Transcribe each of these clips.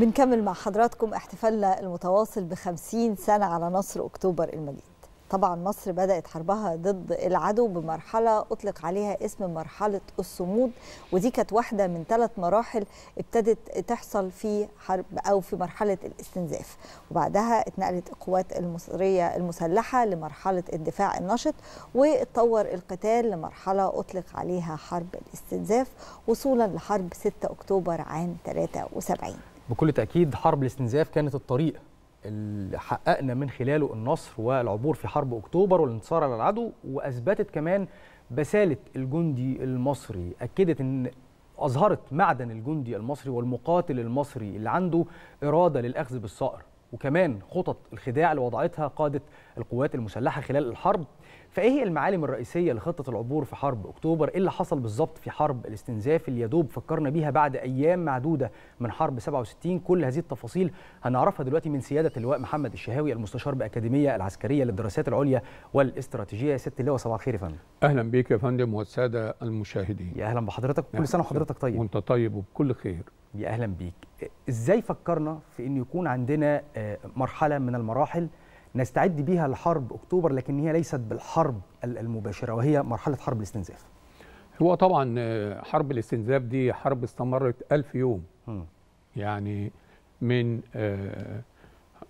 بنكمل مع حضراتكم احتفالنا المتواصل بخمسين سنة على نصر أكتوبر المجيد. طبعا مصر بدأت حربها ضد العدو بمرحلة أطلق عليها اسم مرحلة الصمود ودي كانت واحدة من ثلاث مراحل ابتدت تحصل في حرب أو في مرحلة الاستنزاف. وبعدها اتنقلت القوات المصرية المسلحة لمرحلة الدفاع النشط واتطور القتال لمرحلة أطلق عليها حرب الاستنزاف وصولا لحرب 6 أكتوبر عام 73 بكل تأكيد حرب الاستنزاف كانت الطريق اللي حققنا من خلاله النصر والعبور في حرب أكتوبر والانتصار على العدو وأثبتت كمان بسالة الجندي المصري أكدت أن أظهرت معدن الجندي المصري والمقاتل المصري اللي عنده إرادة للأخذ بالصقر وكمان خطط الخداع اللي وضعتها قادة القوات المسلحة خلال الحرب فإيه هي المعالم الرئيسية لخطة العبور في حرب أكتوبر؟ إيه اللي حصل بالظبط في حرب الاستنزاف اللي يدوب فكرنا بيها بعد أيام معدودة من حرب 67 كل هذه التفاصيل هنعرفها دلوقتي من سيادة اللواء محمد الشهاوي المستشار بأكاديمية العسكرية للدراسات العليا والاستراتيجية. يا ست اللواء صباح الخير يا فندم. أهلا بيك يا فندم والسادة المشاهدين. يا أهلا بحضرتك كل سنة وحضرتك طيب. وأنت طيب وبكل خير. يا أهلا بيك. إزاي فكرنا في إن يكون عندنا مرحلة من المراحل نستعد بيها لحرب أكتوبر لكن هي ليست بالحرب المباشرة وهي مرحلة حرب الاستنزاف. هو طبعا حرب الاستنزاف دي حرب استمرت ألف يوم. م. يعني من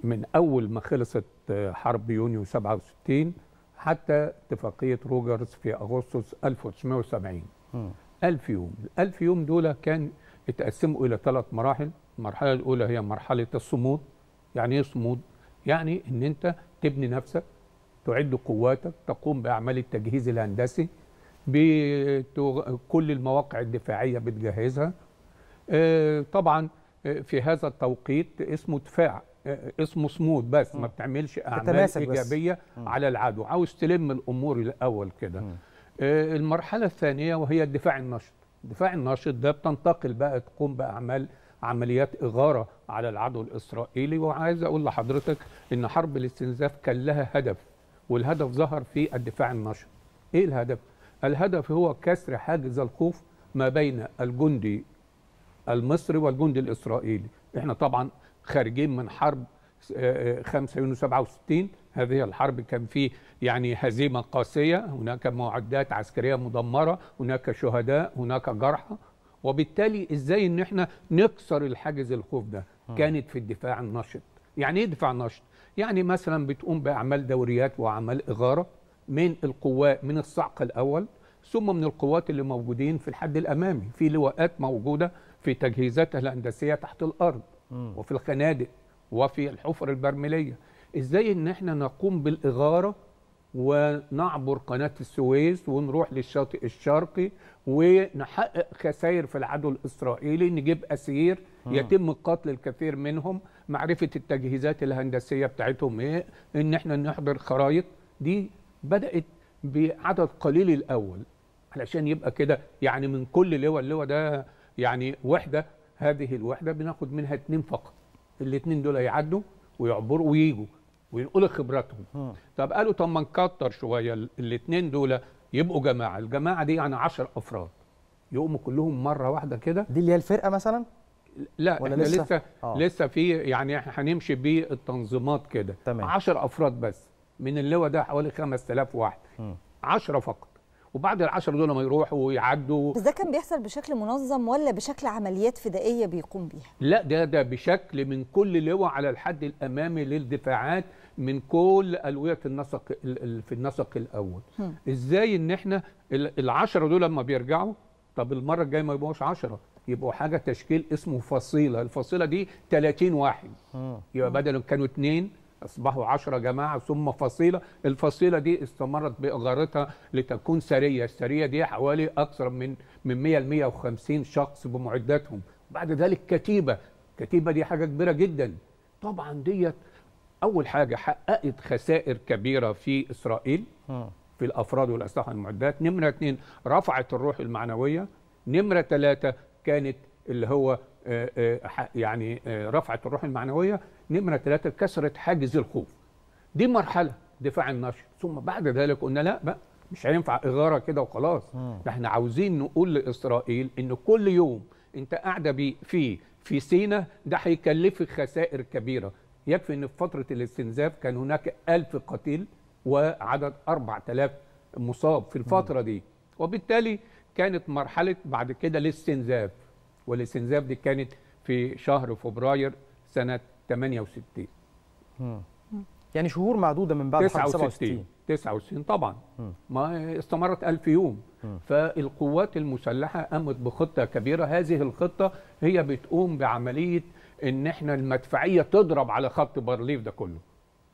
من أول ما خلصت حرب يونيو 67 حتى اتفاقية روجرز في أغسطس 1970. م. ألف يوم، الألف يوم دول كان اتقسموا إلى ثلاث مراحل، المرحلة الأولى هي مرحلة الصمود. يعني إيه صمود؟ يعني إن أنت تبني نفسك تعد قواتك تقوم بأعمال التجهيز الهندسي بكل المواقع الدفاعية بتجهزها. طبعا في هذا التوقيت اسمه دفاع اسمه صمود بس ما بتعملش أعمال إيجابية بس. على العدو. عاوز تلم الأمور الأول كده. المرحلة الثانية وهي الدفاع النشط. الدفاع النشط ده بتنتقل بقى تقوم بأعمال عمليات إغارة على العدو الإسرائيلي. وعايز أقول لحضرتك إن حرب الاستنزاف كان لها هدف والهدف ظهر في الدفاع النشط. إيه الهدف؟ الهدف هو كسر حاجز الخوف ما بين الجندي المصري والجندي الإسرائيلي. إحنا طبعا خارجين من حرب 5 يونيو 67 هذه الحرب كان في يعني هزيمة قاسية. هناك معدات عسكرية مدمرة هناك شهداء هناك جرحى. وبالتالي إزاي إن إحنا نكسر الحاجز الخوف ده؟ كانت في الدفاع النشط. يعني إيه دفاع نشط؟ يعني مثلا بتقوم بأعمال دوريات وأعمال إغارة من القوات من الصعق الأول ثم من القوات اللي موجودين في الحد الأمامي. في لواءات موجودة في تجهيزاتها الهندسية تحت الأرض م. وفي الخنادق وفي الحفر البرميلية. إزاي إن إحنا نقوم بالإغارة ونعبر قناة السويس ونروح للشاطئ الشرقي ونحقق خسائر في العدو الإسرائيلي نجيب أسير يتم قتل الكثير منهم. معرفة التجهيزات الهندسية بتاعتهم إيه؟ إن إحنا نحضر خرايط دي بدأت بعدد قليل الأول علشان يبقى كده يعني من كل لواء اللواء ده يعني وحدة. هذه الوحدة بناخد منها اتنين فقط. الاتنين دول يعدوا ويعبروا ويجوا وينقلوا خبراتهم. م. طب قالوا طب ما نكتر شوية الاثنين دول يبقوا جماعة. الجماعة دي يعني 10 أفراد. يقوموا كلهم مرة واحدة كده. دي اللي هي الفرقة مثلا؟ لا ولا إحنا لسه؟ لسه آه. لسه في يعني إحنا هنمشي بالتنظيمات كده تمام. 10 أفراد بس من اللواء ده حوالي 5000 واحد م. 10 فقط وبعد ال10 دول ما يروحوا ويعدوا بس ده كان بيحصل بشكل منظم ولا بشكل عمليات فدائية بيقوم بيها؟ لا ده ده بشكل من كل لواء على الحد الأمامي للدفاعات من كل ألوية النسق ال- ال- في النسق الأول هم. إزاي إن إحنا ال- العشرة دول لما بيرجعوا طب المرة الجاية ما يبقوش 10 يبقوا حاجة تشكيل اسمه فصيلة. الفصيلة دي 30 واحد. يبقى بدل ما كانوا اثنين أصبحوا 10 جماعة ثم فصيلة. الفصيلة دي استمرت بإغارتها لتكون سرية. السرية دي حوالي أكثر من من 100 ل 150 شخص بمعداتهم. بعد ذلك كتيبة. الكتيبه دي حاجة كبيرة جدا. طبعا ديت أول حاجة حققت خسائر كبيرة في إسرائيل. في الأفراد والأسلحة والمعدات. نمرة اثنين رفعت الروح المعنوية. نمرة ثلاثة كانت اللي هو آه، آه، يعني آه، رفعت الروح المعنوية نمرة ثلاثة كسرت حاجز الخوف. دي مرحلة دفاع النشر. ثم بعد ذلك قلنا لا بقى مش هينفع إغارة كده وخلاص. ده إحنا عاوزين نقول لإسرائيل إن كل يوم أنت قاعدة بيه فيه في سينا ده هيكلفك خسائر كبيرة. يكفي إن في فترة الاستنزاف كان هناك ألف قتيل وعدد 4000 مصاب في الفترة دي. وبالتالي كانت مرحلة بعد كده الاستنزاف والاستنزاف دي كانت في شهر فبراير سنة 68 يعني شهور معدودة من بعد حرب 67 69 طبعا. ما استمرت ألف يوم. فالقوات المسلحة قامت بخطة كبيرة. هذه الخطة هي بتقوم بعملية إن إحنا المدفعية تضرب على خط بارليف ده كله.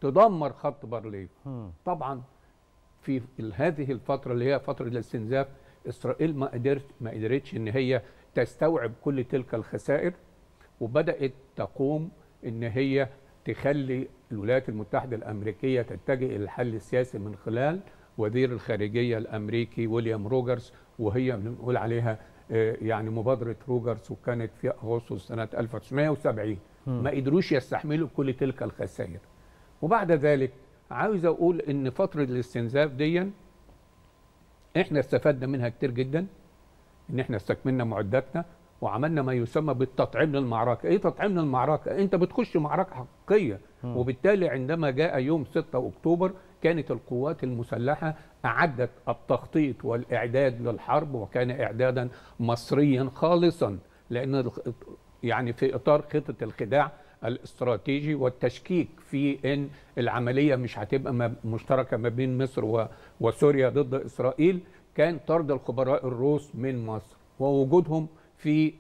تدمر خط بارليف طبعا في هذه الفترة اللي هي فترة الاستنزاف إسرائيل ما قدرت ما قدرتش إن هي تستوعب كل تلك الخسائر وبدأت تقوم إن هي تخلي الولايات المتحدة الأمريكية تتجه إلى الحل السياسي من خلال وزير الخارجية الأمريكي ويليام روجرز وهي بنقول عليها آه، يعني مبادرة روجرز وكانت في أغسطس سنة 1970 ما قدروش يستحملوا كل تلك الخسائر. وبعد ذلك عاوز أقول إن فترة الاستنزاف دي إحنا استفدنا منها كتير جدا إن إحنا استكملنا معداتنا وعملنا ما يسمى بالتطعيم للمعركة، إيه تطعيم للمعركة؟ أنت بتخش معركة حقيقية. وبالتالي عندما جاء يوم 6 أكتوبر كانت القوات المسلحة أعدت التخطيط والإعداد للحرب وكان اعدادا مصريا خالصا لأن يعني في إطار خطة الخداع الاستراتيجي والتشكيك في إن العملية مش هتبقى مشتركة ما بين مصر وسوريا ضد إسرائيل. كان طرد الخبراء الروس من مصر ووجودهم في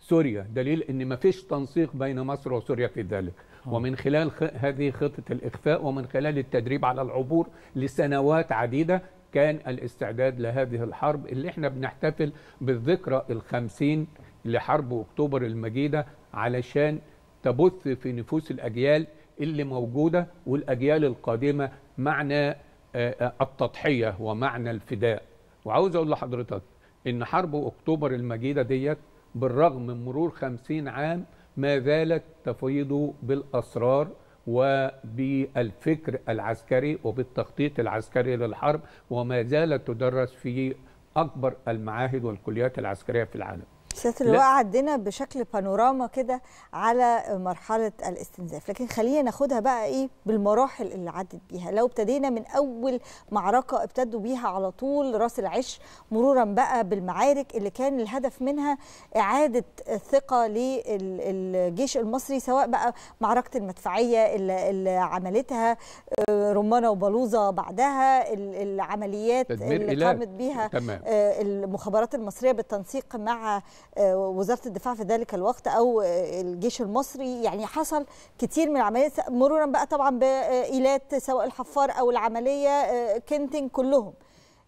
سوريا. دليل إن ما فيش تنسيق بين مصر وسوريا في ذلك. ومن خلال خ... هذه خطة الإخفاء ومن خلال التدريب على العبور لسنوات عديدة كان الاستعداد لهذه الحرب اللي إحنا بنحتفل بالذكرى الخمسين لحرب أكتوبر المجيدة علشان تبث في نفوس الأجيال اللي موجودة والأجيال القادمة معنى آه، آه، التضحية ومعنى الفداء. وعاوز أقول لحضرتك إن حرب أكتوبر المجيدة ديت بالرغم من مرور خمسين عام ما زالت تفيض بالأسرار وبالفكر العسكري وبالتخطيط العسكري للحرب وما زالت تدرس في أكبر المعاهد والكليات العسكرية في العالم. سياده اللواء عدينا بشكل بانوراما كده على مرحلة الاستنزاف. لكن خلينا ناخدها بقى إيه بالمراحل اللي عدت بيها. لو ابتدينا من أول معركة ابتدوا بيها على طول راس العش مرورا بقى بالمعارك اللي كان الهدف منها إعادة الثقة للجيش المصري سواء بقى معركة المدفعية اللي, عملتها آه، رمانة وبلوزه بعدها ال- العمليات اللي. قامت بيها تمام. آه، المخابرات المصرية بالتنسيق مع وزاره الدفاع في ذلك الوقت أو آه، الجيش المصري. يعني حصل كتير من العمليات مرورا بقى طبعا بإيلات سواء الحفار أو العملية آه، كنتن كلهم.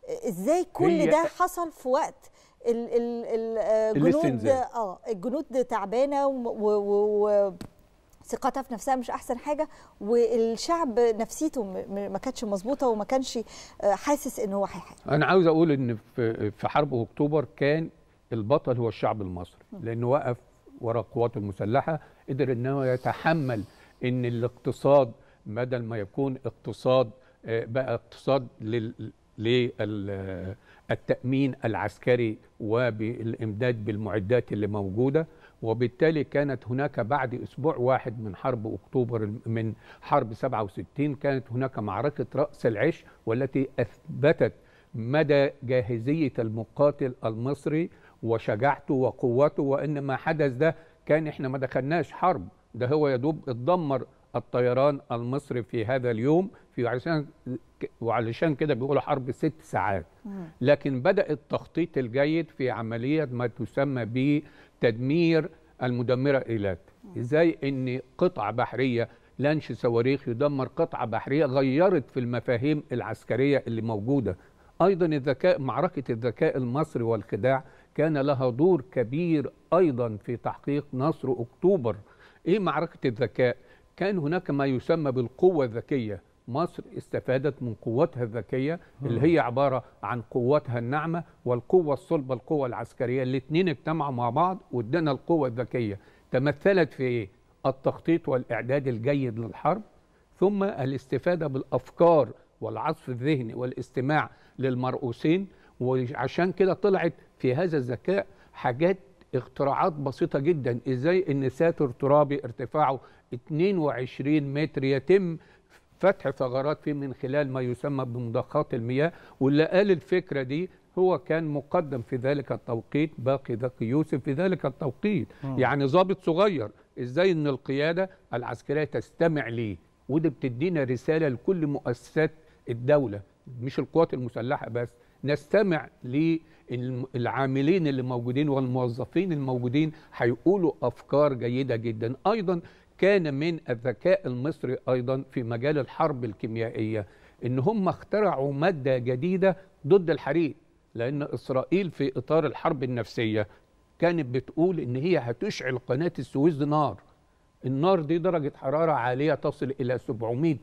آه، إزاي كل ده حصل في وقت ال- ال- ال- آه، الجنود الاستنزاف. آه الجنود تعبانة و- و- و- ثقتها في نفسها مش أحسن حاجة والشعب نفسيته ما كانتش مظبوطة وما كانش آه، حاسس إن هو هيحارب. أنا عاوز أقول إن في حرب أكتوبر كان البطل هو الشعب المصري لأنه وقف وراء القوات المسلحة قدر انه يتحمل إن الاقتصاد بدل ما يكون اقتصاد آه، بقى اقتصاد لل للتأمين العسكري وبالإمداد بالمعدات اللي موجودة. وبالتالي كانت هناك بعد أسبوع واحد من حرب أكتوبر من حرب 67 كانت هناك معركة رأس العش والتي أثبتت مدى جاهزية المقاتل المصري وشجاعته وقوته وإن ما حدث ده كان إحنا ما دخلناش حرب. ده هو يدوب اتدمر الطيران المصري في هذا اليوم في علشان وعلشان كده بيقولوا حرب ست ساعات. لكن بدأ التخطيط الجيد في عملية ما تسمى بتدمير المدمرة إيلات. إزاي؟ أن قطعة بحرية لانش صواريخ يدمر قطعة بحرية غيرت في المفاهيم العسكرية اللي موجودة. أيضا الذكاء معركة الذكاء المصري والخداع كان لها دور كبير أيضا في تحقيق نصر أكتوبر. إيه معركة الذكاء؟ كان هناك ما يسمى بالقوة الذكية. مصر استفادت من قوتها الذكية اللي هي عبارة عن قوتها الناعمة والقوة الصلبة القوة العسكرية. الاثنين اجتمعوا مع بعض وادانا القوة الذكية. تمثلت في إيه؟ التخطيط والإعداد الجيد للحرب ثم الاستفادة بالأفكار والعصف الذهني والاستماع للمرؤوسين. وعشان كده طلعت في هذا الذكاء حاجات اختراعات بسيطة جدا. إزاي؟ إن ساتر ترابي ارتفاعه 22 متر يتم فتح ثغرات فيه من خلال ما يسمى بمضخات المياه. واللي قال الفكرة دي هو كان مقدم في ذلك التوقيت باقي ذكي يوسف في ذلك التوقيت. يعني ضابط صغير. إزاي إن القيادة العسكرية تستمع ليه؟ ودي بتدينا رسالة لكل مؤسسات الدولة مش القوات المسلحة بس نستمع للعاملين اللي موجودين والموظفين الموجودين هيقولوا أفكار جيدة جدا. أيضا كان من الذكاء المصري أيضا في مجال الحرب الكيميائية إن هم اخترعوا مادة جديدة ضد الحريق لأن إسرائيل في إطار الحرب النفسية كانت بتقول إن هي هتشعل قناة السويس نار. النار دي درجة حرارة عالية تصل إلى 700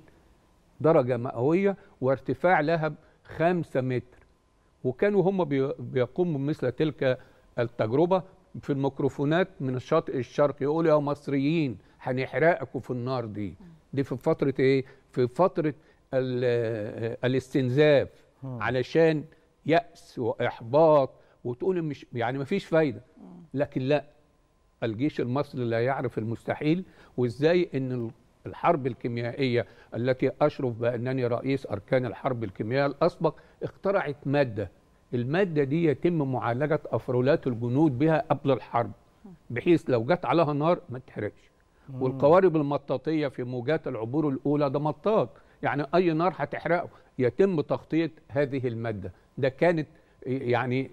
درجة مئوية وارتفاع لهب 5 متر وكانوا هم بي- بيقوموا مثل تلك التجربة في الميكروفونات من الشاطئ الشرقي. يقولوا يا مصريين هنحرقكم في النار دي. دي في فترة إيه؟ في فترة ال- الاستنزاف. علشان يأس وإحباط وتقول مش يعني مفيش فايدة. لكن لا. الجيش المصري لا يعرف المستحيل. وإزاي إن الحرب الكيميائية التي أشرف بأنني رئيس أركان الحرب الكيميائية الأسبق اخترعت مادة. المادة دي يتم معالجة أفرولات الجنود بها قبل الحرب بحيث لو جت عليها نار ما تحرقش. والقوارب المطاطية في موجات العبور الأولى ده مطاط يعني أي نار هتحرقه. يتم تغطية هذه المادة. ده كانت يعني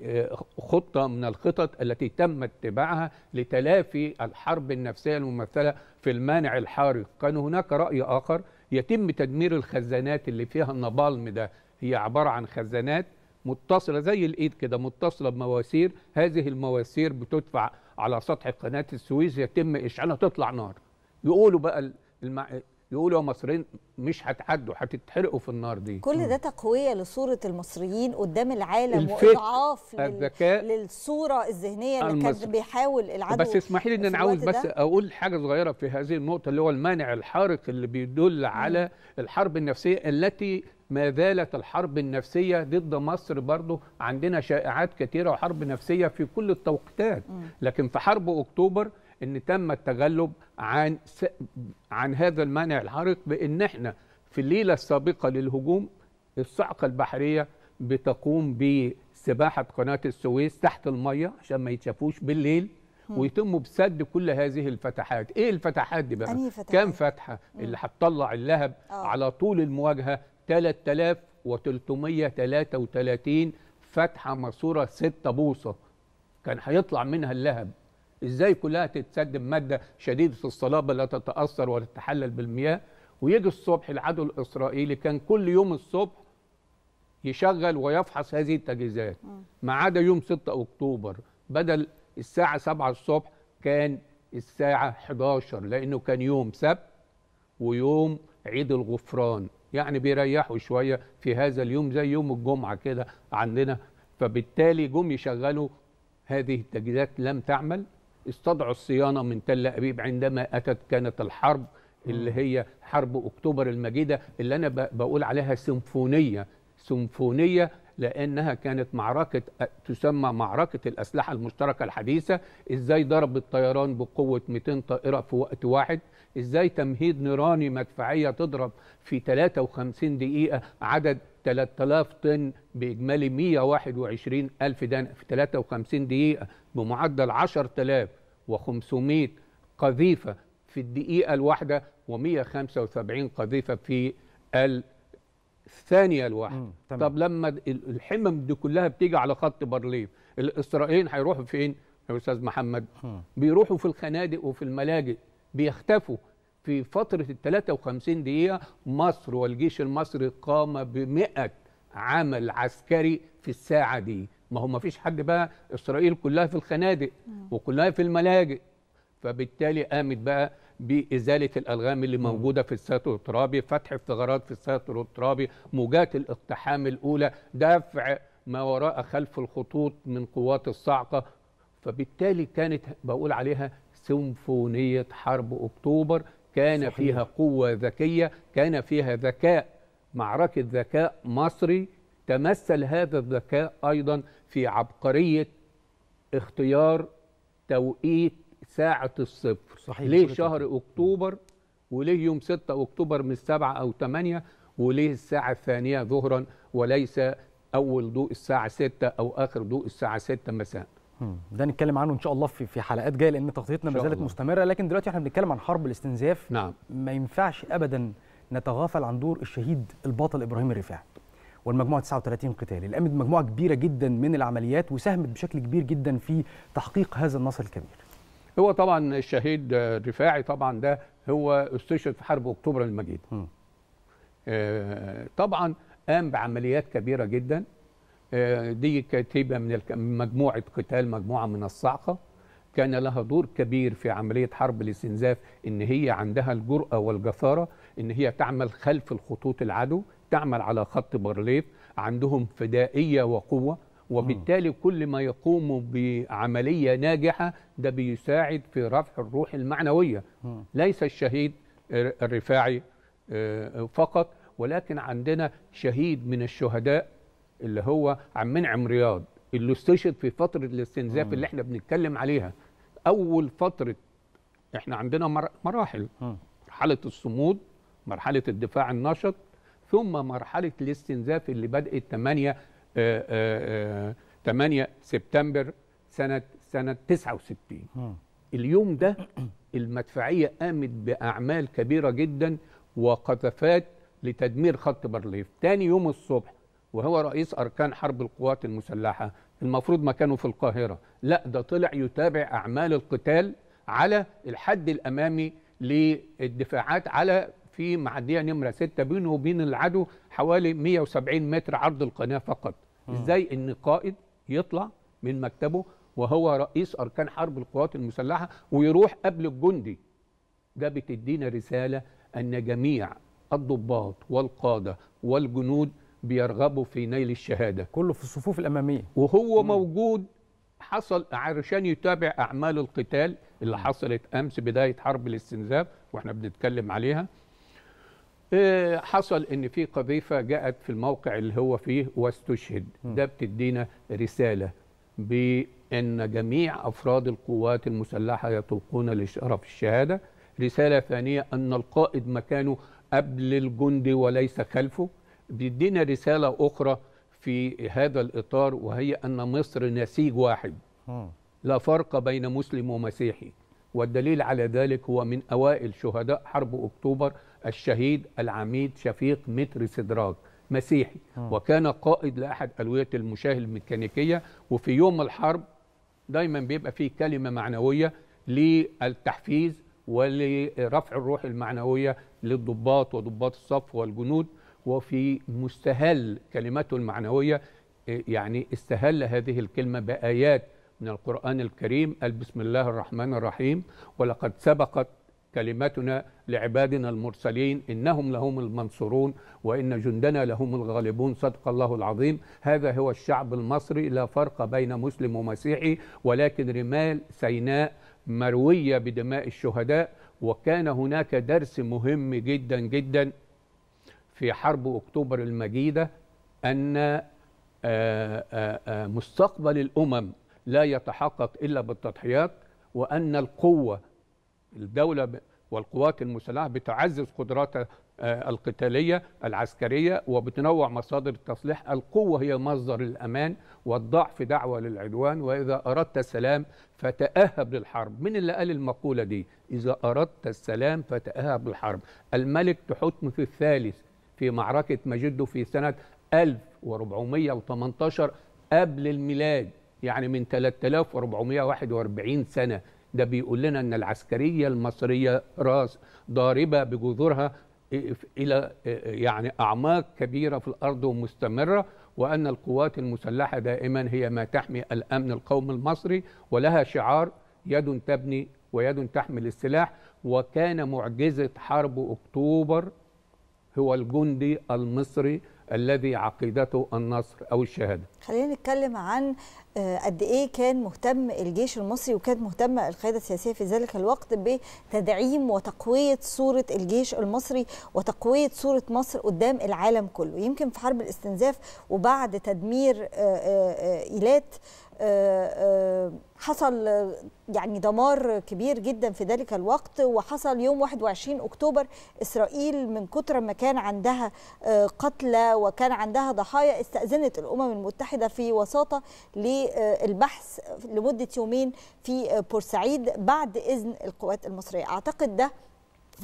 خطة من الخطط التي تم اتباعها لتلافي الحرب النفسية الممثلة في المانع الحارق كان هناك رأي آخر يتم تدمير الخزانات اللي فيها النابالم ده. هي عبارة عن خزانات متصلة زي الإيد كده متصلة بمواسير. هذه المواسير بتدفع على سطح قناة السويس يتم إشعالها تطلع نار. يقولوا بقى. يقولوا يا مصريين مش هتعدوا هتتحرقوا في النار دي كل ده تقوية لصورة المصريين قدام العالم الفكر، وإضعاف. الذكاء للصورة الذهنية اللي كان المصري. بيحاول العدو بس اسمحي لي إن أنا عاوز بس ده. أقول حاجة صغيرة في هذه النقطة اللي هو المانع الحارق اللي بيدل على الحرب النفسية التي ما زالت الحرب النفسية ضد مصر برضو عندنا شائعات كثيره وحرب نفسية في كل التوقيتات لكن في حرب أكتوبر إن تم التغلب عن س... عن هذا المانع الحارق بإن إحنا في الليلة السابقة للهجوم الصعقة البحرية بتقوم بسباحة قناة السويس تحت المية عشان ما يتشافوش بالليل ويتم بسد كل هذه الفتحات. إيه الفتحات دي بقى؟ فتحات؟ كام فتحة؟ اللي هتطلع اللهب آه. على طول المواجهة 3333 فتحة ماسورة 6 بوصة. كان هيطلع منها اللهب. إزاي كلها تتسد بماده شديدة الصلابة لا تتأثر ولا تتحلل بالمياه؟ ويجي الصبح العدو الإسرائيلي كان كل يوم الصبح يشغل ويفحص هذه التجهيزات. ما عدا يوم 6 أكتوبر بدل الساعة 7 الصبح كان الساعة 11 لأنه كان يوم سبت ويوم عيد الغفران. يعني بيريحوا شوية في هذا اليوم زي يوم الجمعة كده عندنا. فبالتالي جم يشغلوا هذه التجهيزات لم تعمل. استدعوا الصيانة من تل أبيب عندما أتت كانت الحرب اللي هي حرب أكتوبر المجيدة اللي أنا ب- بقول عليها سيمفونية. سيمفونية لأنها كانت معركة تسمى معركة الأسلحة المشتركة الحديثة. إزاي ضرب الطيران بقوة 200 طائرة في وقت واحد؟ إزاي تمهيد نيراني مدفعية تضرب في 53 دقيقة عدد 3000 طن بإجمالي 121 ألف دان في 53 دقيقة؟ بمعدل 10500 قذيفة في الدقيقة الواحدة و175 قذيفة في الثانية الواحدة. مم، تمام. طب لما ال- الحمم دي كلها بتيجي على خط بارليف الإسرائيليين هيروحوا فين يا أستاذ محمد؟ بيروحوا في الخنادق وفي الملاجئ بيختفوا في فترة ال 53 دقيقة مصر والجيش المصري قام ب عمل عسكري في الساعة دي. ما هو ما فيش حد بقى إسرائيل كلها في الخنادق وكلها في الملاجئ. فبالتالي قامت بقى بإزالة الألغام اللي موجودة في الساتر الترابي فتح الثغرات في الساتر الترابي موجات الاقتحام الأولى دفع ما وراء خلف الخطوط من قوات الصاعقة فبالتالي كانت بقول عليها سيمفونية حرب أكتوبر. كان صحيح. فيها قوة ذكية كان فيها ذكاء معركة ذكاء مصري تمثل هذا الذكاء أيضا في عبقرية اختيار توقيت ساعة الصفر. صحيح، ليه شهر أكتوبر وليه يوم 6 أكتوبر من 7 أو 8 وليه الساعة الثانية ظهرا وليس أول ضوء الساعة 6 أو آخر ضوء الساعة 6 مساء. ده نتكلم عنه إن شاء الله في في حلقات جاية لأن تغطيتنا ما زالت. مستمرة لكن دلوقتي إحنا بنتكلم عن حرب الاستنزاف. نعم. ما ينفعش ابدا نتغافل عن دور الشهيد البطل إبراهيم الرفاعي. والمجموعة 39 قتال. اللي قامت مجموعه كبيرة جدا من العمليات وساهمت بشكل كبير جدا في تحقيق هذا النصر الكبير. هو طبعا الشهيد الرفاعي طبعا ده هو أستشهد في حرب أكتوبر المجيد. مم. آه، طبعا قام بعمليات كبيرة جدا. آه، دي كتيبة من مجموعة قتال مجموعة من الصاعقة كان لها دور كبير في عملية حرب الاستنزاف إن هي عندها الجرأة والجثارة إن هي تعمل خلف الخطوط العدو. تعمل على خط بارليف عندهم فدائية وقوة وبالتالي كل ما يقوموا بعملية ناجحة ده بيساعد في رفع الروح المعنوية. ليس الشهيد الرفاعي آه، فقط ولكن عندنا شهيد من الشهداء اللي هو عم منعم رياض اللي استشهد في فترة الاستنزاف اللي إحنا بنتكلم عليها. أول فترة إحنا عندنا مر- مراحل. مرحلة الصمود مرحلة الدفاع النشط ثم مرحلة الاستنزاف اللي بدأت 8 آه، آه، آه، 8 سبتمبر سنة سنة 69 مم. اليوم ده المدفعية قامت بأعمال كبيرة جدا وقذفات لتدمير خط بارليف تاني يوم الصبح وهو رئيس أركان حرب القوات المسلحة المفروض مكانه في القاهرة. لا ده طلع يتابع أعمال القتال على الحد الأمامي للدفاعات على في معدية نمرة 6 بينه وبين العدو حوالي 170 متر عرض القناة فقط. إزاي إن قائد يطلع من مكتبه وهو رئيس أركان حرب القوات المسلحة ويروح قبل الجندي؟ ده بتدينا رسالة أن جميع الضباط والقادة والجنود بيرغبوا في نيل الشهادة. كله في الصفوف الأمامية. وهو موجود حصل علشان يتابع أعمال القتال اللي حصلت أمس بداية حرب الاستنزاف وإحنا بنتكلم عليها. حصل إن في قذيفة جاءت في الموقع اللي هو فيه واستشهد. ده بتدينا رسالة بإن جميع أفراد القوات المسلحة يطلقون لشرف الشهادة. رسالة ثانية أن القائد مكانه قبل الجندي وليس خلفه. بيدينا رسالة أخرى في هذا الإطار وهي أن مصر نسيج واحد. لا فرق بين مسلم ومسيحي. والدليل على ذلك هو من أوائل شهداء حرب أكتوبر الشهيد العميد شفيق متر سدراج مسيحي وكان قائد لأحد ألوية المشاة الميكانيكية وفي يوم الحرب دايما بيبقى فيه كلمة معنوية للتحفيز ولرفع الروح المعنوية للضباط وضباط الصف والجنود وفي مستهل كلمته المعنوية إيه، يعني استهل هذه الكلمة بآيات من القرآن الكريم بسم الله الرحمن الرحيم ولقد سبقت كلمتنا لعبادنا المرسلين إنهم لهم المنصورون وإن جندنا لهم الغالبون صدق الله العظيم. هذا هو الشعب المصري لا فرق بين مسلم ومسيحي ولكن رمال سيناء مروية بدماء الشهداء. وكان هناك درس مهم جدا جدا في حرب أكتوبر المجيدة أن آه، آه، آه، مستقبل الأمم لا يتحقق إلا بالتضحيات وأن القوة الدولة والقوات المسلحة بتعزز قدراتها آه، القتالية العسكرية وبتنوع مصادر التصليح. القوة هي مصدر الأمان والضعف دعوة للعدوان. وإذا أردت السلام فتأهب للحرب. من اللي قال المقولة دي؟ إذا أردت السلام فتأهب للحرب. الملك تحتمس الثالث في معركة مجده في سنة 1418 قبل الميلاد يعني من 3441 سنة. ده بيقول لنا إن العسكرية المصرية راس ضاربة بجذورها إلى يعني أعماق كبيرة في الأرض ومستمرة وأن القوات المسلحة دائما هي ما تحمي الأمن القومي المصري ولها شعار يد تبني ويد تحمل السلاح. وكان معجزة حرب أكتوبر هو الجندي المصري الذي عقيدته النصر أو الشهادة. خلينا نتكلم عن قد إيه كان مهتم الجيش المصري وكانت مهتمه القيادة السياسية في ذلك الوقت بتدعيم وتقوية صورة الجيش المصري وتقوية صورة مصر قدام العالم كله. يمكن في حرب الاستنزاف وبعد تدمير آه، آه، آه، إيلات حصل يعني دمار كبير جدا في ذلك الوقت وحصل يوم 21 أكتوبر إسرائيل من كتر ما كان عندها قتلى وكان عندها ضحايا استأذنت الأمم المتحدة في وساطة للبحث لمدة يومين في بورسعيد بعد إذن القوات المصرية. أعتقد ده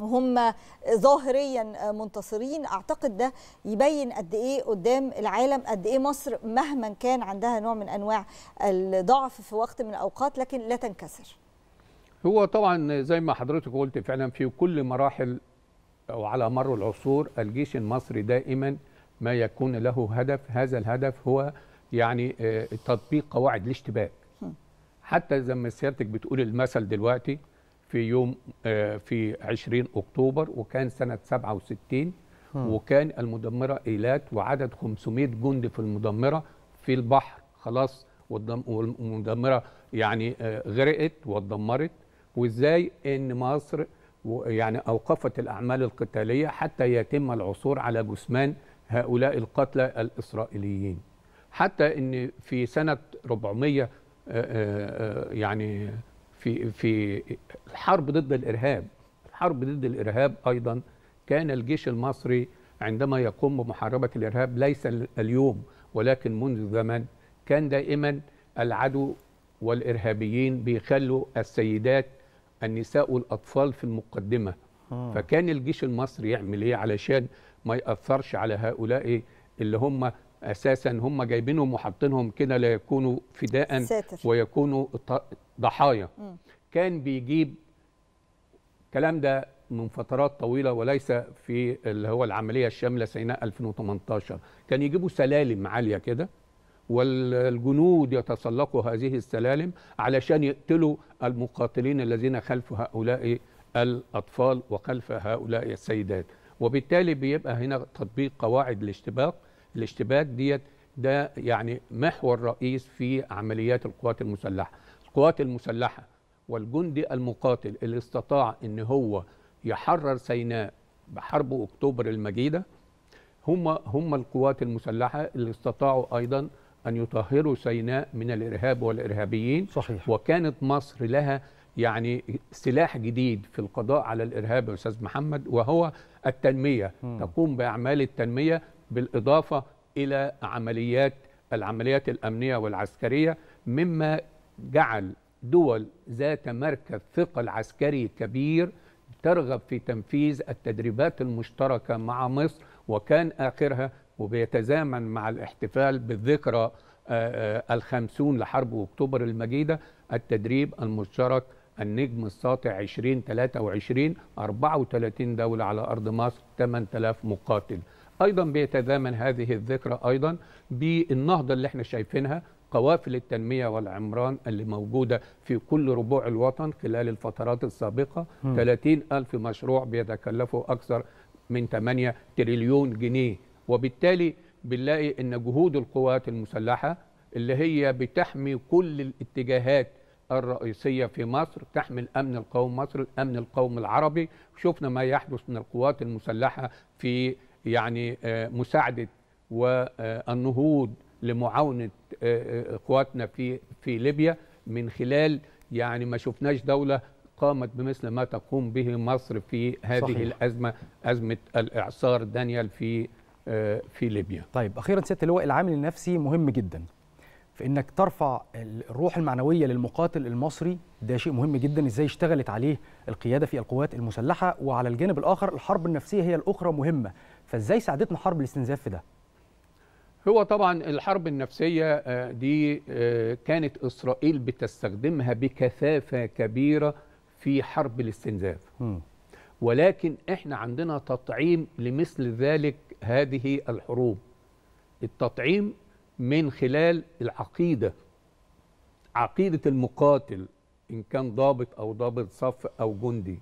هم ظاهريا منتصرين. أعتقد ده يبين قد إيه قدام العالم قد إيه مصر مهما كان عندها نوع من أنواع الضعف في وقت من الأوقات لكن لا تنكسر. هو طبعا زي ما حضرتك قلت فعلا في كل مراحل أو على مر العصور الجيش المصري دائما ما يكون له هدف. هذا الهدف هو يعني تطبيق قواعد الاشتباك. حتى زي ما سيادتك بتقول المثل دلوقتي في يوم في 20 أكتوبر وكان سنة 67 وكان المدمرة إيلات وعدد 500 جندي في المدمرة في البحر خلاص والمدمرة يعني غرقت واتدمرت. وإزاي إن مصر يعني أوقفت الأعمال القتالية حتى يتم العثور على جثمان هؤلاء القتلى الإسرائيليين. حتى إن في سنة 400 يعني في في الحرب ضد الإرهاب الحرب ضد الإرهاب أيضا كان الجيش المصري عندما يقوم بمحاربة الإرهاب ليس اليوم ولكن منذ زمن كان دائما العدو والإرهابيين بيخلوا السيدات النساء والأطفال في المقدمة. فكان الجيش المصري يعمل إيه علشان ما يأثرش على هؤلاء اللي هم أساسا هم جايبينهم وحاطينهم كده لا يكونوا فداء ساتر. ويكونوا ضحايا. كان بيجيب الكلام ده من فترات طويلة وليس في اللي هو العملية الشاملة سيناء 2018 كان يجيبوا سلالم عالية كده والجنود يتسلقوا هذه السلالم علشان يقتلوا المقاتلين الذين خلف هؤلاء الأطفال وخلف هؤلاء السيدات. وبالتالي بيبقى هنا تطبيق قواعد الاشتباك الاشتباك ديت ده يعني محور رئيس في عمليات القوات المسلحة. القوات المسلحة والجندي المقاتل اللي استطاع إن هو يحرر سيناء بحرب أكتوبر المجيدة هم هم القوات المسلحة اللي استطاعوا أيضا أن يطهروا سيناء من الإرهاب والإرهابيين. صحيح. وكانت مصر لها يعني سلاح جديد في القضاء على الإرهاب يا أستاذ محمد وهو التنمية. مم. تقوم بأعمال التنمية بالإضافة إلى عمليات العمليات الأمنية والعسكرية مما جعل دول ذات مركز ثقل عسكري كبير ترغب في تنفيذ التدريبات المشتركة مع مصر وكان آخرها وبيتزامن مع الاحتفال بالذكرى آه، آه، الخمسون لحرب أكتوبر المجيدة التدريب المشترك النجم الساطع 2023 34 دولة على أرض مصر 8000 مقاتل. أيضا بيتزامن هذه الذكرى أيضا بالنهضة اللي إحنا شايفينها قوافل التنمية والعمران اللي موجودة في كل ربوع الوطن خلال الفترات السابقة. مم. 30 ألف مشروع بيتكلفوا أكثر من 8 تريليون جنيه. وبالتالي بنلاقي إن جهود القوات المسلحة اللي هي بتحمي كل الاتجاهات الرئيسية في مصر تحمي الأمن القومي مصر الأمن القومي العربي. شفنا ما يحدث من القوات المسلحة في يعني آه، مساعدة والنهوض لمعاونة آه، آه، قواتنا في في ليبيا من خلال يعني ما شفناش دولة قامت بمثل ما تقوم به مصر في هذه صحيح. الأزمة أزمة الإعصار دانيال في في ليبيا طيب أخيرا سيادة اللواء العامل النفسي مهم جدا في إنك ترفع الروح المعنوية للمقاتل المصري. ده شيء مهم جدا إزاي اشتغلت عليه القيادة في القوات المسلحة. وعلى الجانب الآخر الحرب النفسية هي الأخرى مهمة. فإزاي ساعدتنا حرب الاستنزاف في ده؟ هو طبعا الحرب النفسية آه، دي آه، كانت إسرائيل بتستخدمها بكثافة كبيرة في حرب الاستنزاف. ولكن إحنا عندنا تطعيم لمثل ذلك هذه الحروب. التطعيم من خلال العقيدة. عقيدة المقاتل إن كان ضابط أو ضابط صف أو جندي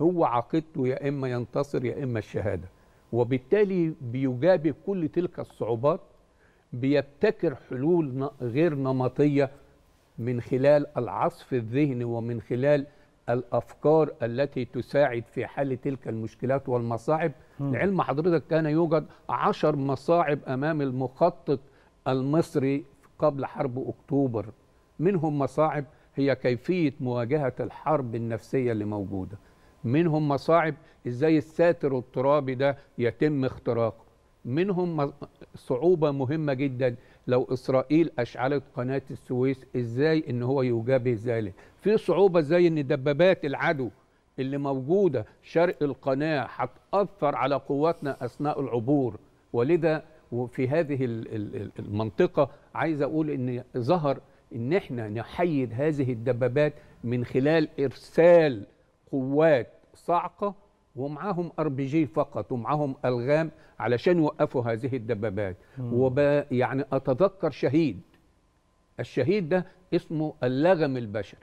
هو عقيدته يا إما ينتصر يا إما الشهادة. وبالتالي بيجابه كل تلك الصعوبات بيبتكر حلول غير نمطية من خلال العصف الذهني ومن خلال الأفكار التي تساعد في حل تلك المشكلات والمصاعب. لعلم حضرتك كان يوجد عشر مصاعب أمام المخطط المصري قبل حرب أكتوبر منهم مصاعب هي كيفية مواجهة الحرب النفسية اللي موجودة. منهم مصاعب إزاي الساتر الترابي ده يتم اختراقه. منهم م- صعوبة مهمة جدا لو إسرائيل أشعلت قناة السويس إزاي إن هو يجابه ذلك. في صعوبة زي إن دبابات العدو اللي موجودة شرق القناة هتأثر على قواتنا أثناء العبور ولذا وفي هذه ال- ال- المنطقة عايز أقول إن ظهر إن إحنا نحيد هذه الدبابات من خلال إرسال قوات صاعقة ومعاهم أر بي جي فقط ومعاهم ألغام علشان يوقفوا هذه الدبابات. وب يعني أتذكر شهيد. الشهيد ده اسمه اللغم البشري.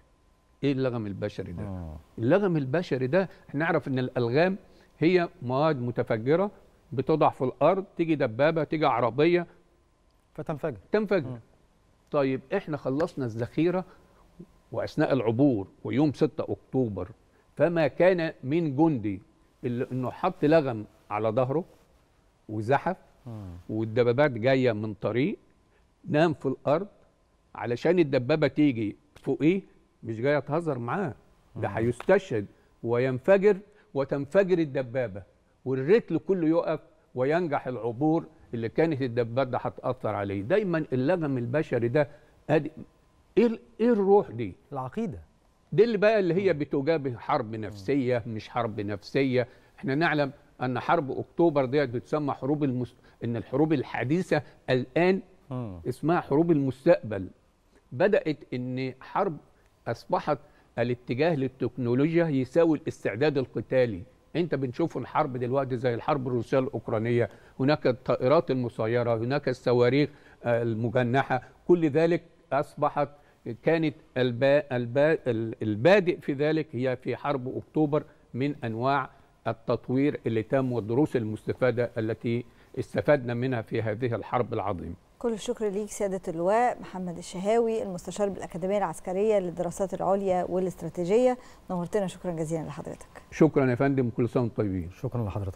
إيه اللغم البشري ده؟ اللغم البشري ده إحنا نعرف إن الألغام هي مواد متفجرة بتضع في الأرض تيجي دبابة تيجي عربية. فتنفجر. تنفجر. طيب إحنا خلصنا الذخيرة وأثناء العبور ويوم 6 أكتوبر. فما كان من جندي اللي إنه حط لغم على ظهره وزحف. والدبابات جاية من طريق نام في الأرض علشان الدبابة تيجي فوقيه مش جاية تهزر معاه. ده هيستشهد وينفجر وتنفجر الدبابة. والرتل كله يقف وينجح العبور اللي كانت الدبابات ده هتأثر عليه. دايما اللغم البشري ده أدي إيه إيه الروح دي؟ العقيدة. دي اللي بقى اللي هي بتجابه حرب نفسية مش حرب نفسية. إحنا نعلم أن حرب أكتوبر ديت بتسمى حروب المس... إن الحروب الحديثة الآن. اسمها حروب المستقبل. بدأت إن حرب أصبحت الاتجاه للتكنولوجيا يساوي الاستعداد القتالي. انت بنشوف الحرب دلوقتي زي الحرب الروسية الأوكرانية هناك الطائرات المسيرة هناك الصواريخ آه، المجنحة كل ذلك أصبحت كانت البا البا البادئ في ذلك هي في حرب أكتوبر من أنواع التطوير اللي تم والدروس المستفادة التي استفدنا منها في هذه الحرب العظيمة. كل الشكر ليك سيادة اللواء محمد الشهاوي المستشار بالأكاديمية العسكرية للدراسات العليا والاستراتيجية. نورتنا شكرا جزيلا لحضرتك. شكرا يا فندم كل سنة وأنتم طيبين. شكرا لحضرتك.